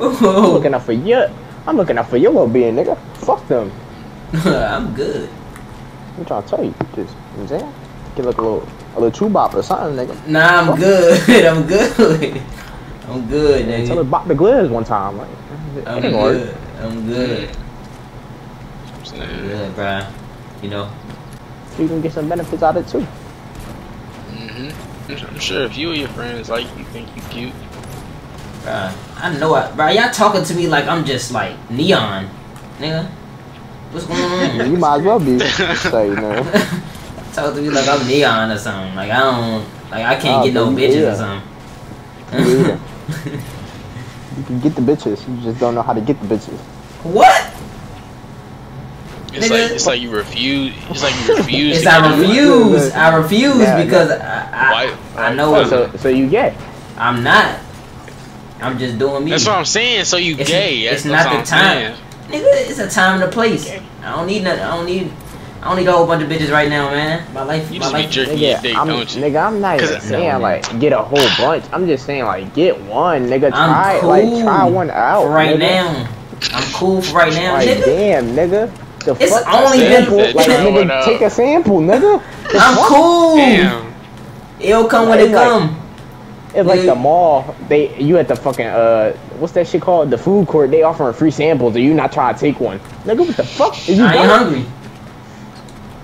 I'm looking out for your. I'm looking out for your well-being, nigga. Fuck them. I'm good. I'm trying to tell you, just you know what I'm saying, get like a little, a little true bop or something, nigga. Nah, I'm good. I'm good. I'm good, nigga. Tell her nigga. bop the glares one time, like. I'm it hard. good. I'm good. I'm I'm good, bruh. You know. You can get some benefits out of it too. hmm I'm sure if you or your friends like you think you cute. Bruh, I know I, bruh, y'all talking to me like I'm just like neon, nigga. What's going on? You might as well be. say, man. Talk to me like I'm neon or something. Like I don't, like I can't Oh, get no bitches yeah. or something. You. You can get the bitches. You just don't know how to get the bitches. what? It's Nigga. like it's like you refuse. It's like you refuse. It's I refuse. I refuse Yeah, because I, I, Why- I know Oh, so so you get. I'm not. I'm just doing me. That's what I'm saying. So you It's- gay. it's That's, not the I'm time. saying. Nigga, it's a time and a place. I don't need nothing. I don't need. I don't need a whole bunch of bitches right now, man. My life. You my just be life. jerking your Nigga, dick, I'm, don't you? nigga, I'm not even 'Cause- saying No, like get a whole bunch. I'm just saying like get one, nigga. I'm Try cool like try one out for right nigga. now. I'm cool for right now, Like nigga. damn, nigga. The It's fuck? only been- sample? Like Try nigga, take a sample, nigga. The I'm fuck? cool. Damn. It'll come when it like- come. It's like Nigga. the mall. They you at the fucking uh, what's that shit called? The food court. They offering free samples, and you not trying to take one, nigga. What the fuck? Is you I ain't dumb? hungry.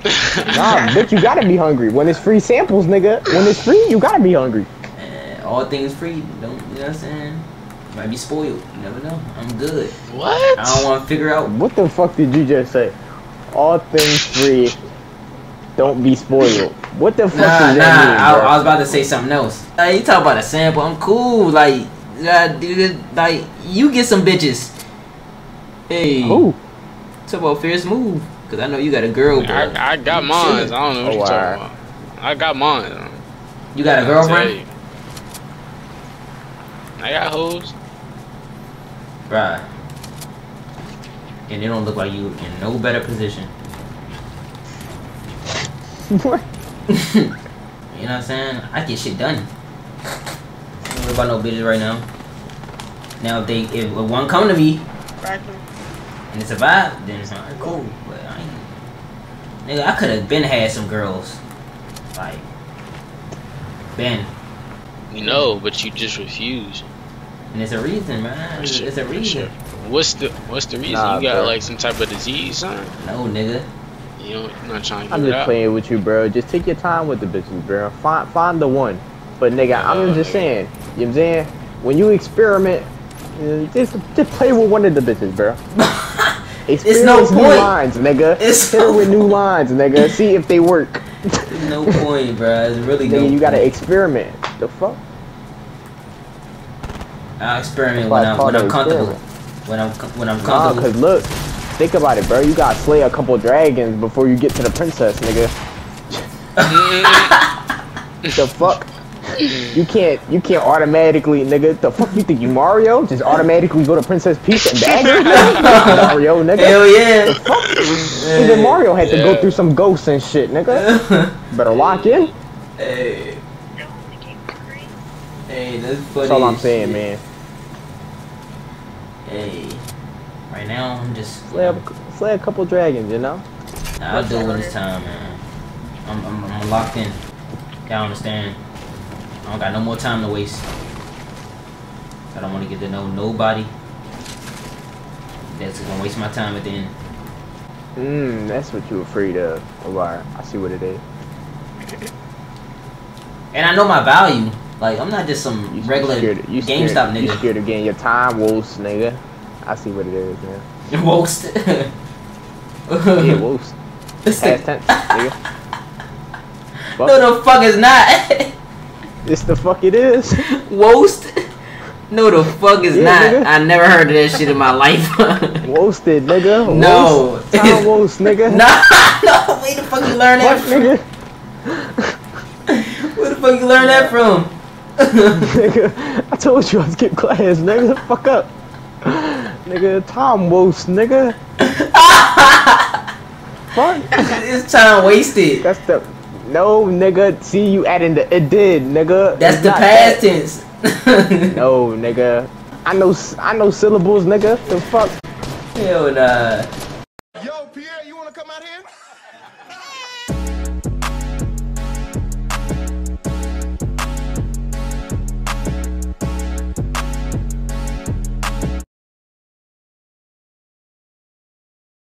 Nah, bitch, you gotta be hungry when it's free samples, nigga. When it's free, you gotta be hungry. Uh, all things free. Don't you know what I'm saying? Might be spoiled. You never know. I'm good. What? I don't want to figure out. What the fuck did you just say? All things free. Don't be spoiled. What the fuck Nah, does nah. that mean, I. I was about to say something else. Uh, you talk about a sample. I'm cool. Like, uh, dude, like you get some bitches. Hey, Who? talk about fierce move. Cause I know you got a girl, bro. I, I got You mine. I don't know what Oh, you're talking alright. about. I got mine. You got a I'll tell girlfriend. I got hoes. Bruh. And they don't look like you in no better position. What? You know what I'm saying? I get shit done. I don't worry about no bitches right now. Now if they if one come to me and it's a vibe, then it's alright, cool. But I ain't Nigga, I could have been had some girls. Like Ben. You know, but you just refuse. And it's a reason, man. It's, it's a reason. What's the What's the reason? Nah, you got bro. like some type of disease, son? No, nigga. You know, you're not trying to I'm just out. playing with you, bro. Just take your time with the bitches, bro. Find find the one. But nigga, I'm Uh, just saying. You know what I'm saying? When you experiment, uh, just just play with one of the bitches, bro. Experience no new point. lines, nigga. It's Hit her no with new lines, nigga. See if they work. There's no point, bro. It's really no nigga, you gotta point. experiment. The fuck? I experiment when I'm when I'm comfortable. experiment. When I'm when I'm Nah, comfortable. cause look, think about it, bro. You gotta slay a couple dragons before you get to the princess, nigga. the fuck? You can't, you can't automatically, nigga. The fuck you think you Mario? Just automatically go to Princess Peach and bag her? Mario, nigga. Hell yeah. Even Mario had to go through some ghosts and shit, nigga. Better lock in. hey, hey, that's funny. That's all I'm saying, shit. man. Hey, right now I'm just. Slay a, slay a couple dragons, you know. Nah, I'll do it when it's time, man. I'm, I'm, I'm locked in. Y'all understand? I don't got no more time to waste. I don't want to get to know nobody. That's gonna waste my time at the end. Mmm, that's what you're afraid of. Alright, I see what it is. And I know my value. Like I'm not just some You regular scared, you scared, GameStop You nigga. scared of getting your time wolves, nigga. I see what it is, man. Most. Yeah, woast. Past tense, nigga. Fuck. no, the fuck is not. This the fuck it is. Woast? No, the fuck is Yeah, not. nigga. I never heard of that shit in my life. Woasted, nigga. No. Woast. Time woast, nigga. nah, no, where the fuck you learn that Fuck, from? nigga. Where the fuck you learn that from? nigga. I told you I was getting class, nigga. Fuck up. Nigga, time woast, nigga. Fuck. it's time wasted. That's the. No, nigga. See, you adding the it did, nigga. That's It's the past that. tense. No, nigga. I know I know syllables, nigga. The fuck? Hell nah.